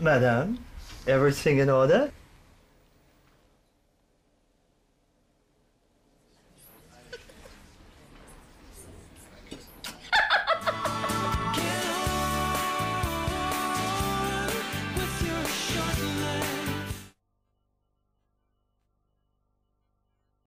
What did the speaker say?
Madame, everything in order?